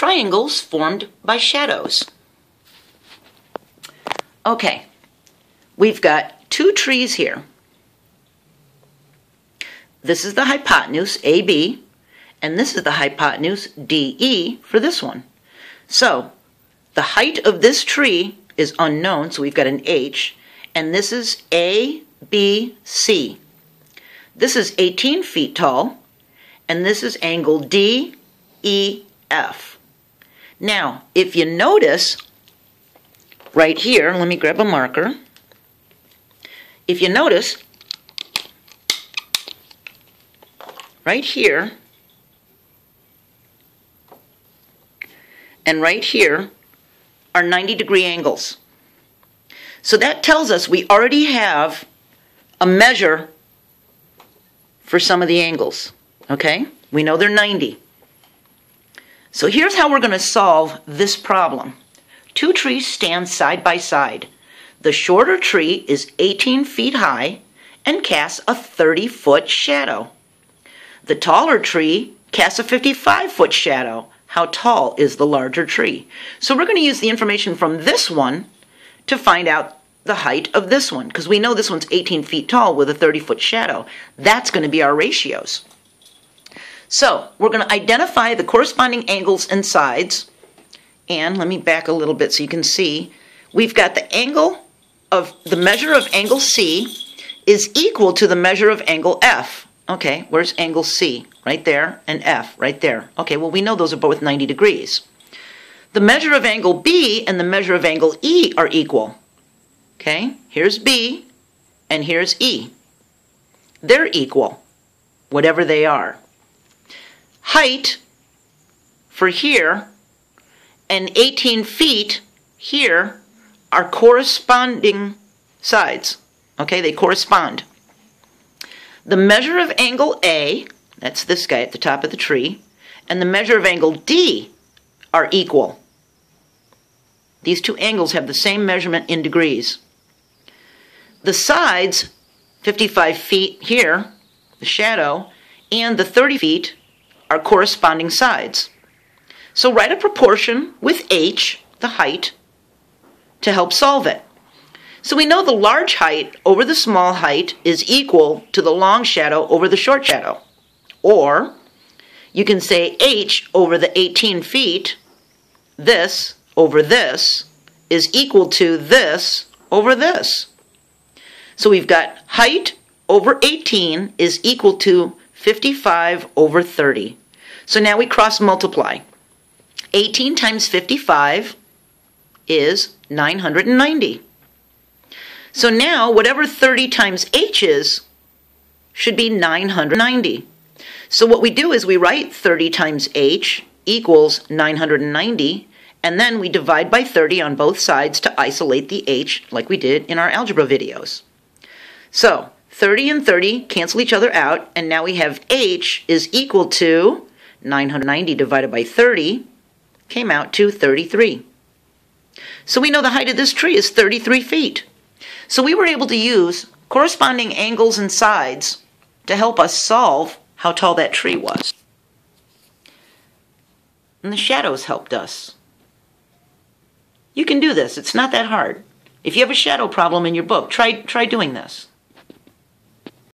triangles formed by shadows. Okay, we've got two trees here. This is the hypotenuse, AB, and this is the hypotenuse, DE, for this one. So, the height of this tree is unknown, so we've got an H, and this is A, B, C. This is 18 feet tall, and this is angle D, E, F. Now, if you notice, right here, let me grab a marker. If you notice, right here, and right here are 90 degree angles. So that tells us we already have a measure for some of the angles, okay? We know they're 90. So here's how we're going to solve this problem. Two trees stand side by side. The shorter tree is 18 feet high and casts a 30 foot shadow. The taller tree casts a 55 foot shadow. How tall is the larger tree? So we're going to use the information from this one to find out the height of this one because we know this one's 18 feet tall with a 30 foot shadow. That's going to be our ratios. So we're going to identify the corresponding angles and sides. And let me back a little bit so you can see. We've got the angle of the measure of angle C is equal to the measure of angle F. Okay, where's angle C? Right there, and F right there. Okay, well, we know those are both 90 degrees. The measure of angle B and the measure of angle E are equal. Okay, here's B and here's E. They're equal, whatever they are height for here and 18 feet here are corresponding sides. Okay, they correspond. The measure of angle A, that's this guy at the top of the tree, and the measure of angle D are equal. These two angles have the same measurement in degrees. The sides, 55 feet here, the shadow, and the 30 feet are corresponding sides. So write a proportion with h, the height, to help solve it. So we know the large height over the small height is equal to the long shadow over the short shadow. Or you can say h over the 18 feet, this over this, is equal to this over this. So we've got height over 18 is equal to 55 over 30. So now we cross multiply. 18 times 55 is 990. So now whatever 30 times h is should be 990. So what we do is we write 30 times h equals 990 and then we divide by 30 on both sides to isolate the h like we did in our algebra videos. So 30 and 30 cancel each other out and now we have h is equal to 990 divided by 30 came out to 33. So we know the height of this tree is 33 feet. So we were able to use corresponding angles and sides to help us solve how tall that tree was. And the shadows helped us. You can do this. It's not that hard. If you have a shadow problem in your book, try, try doing this.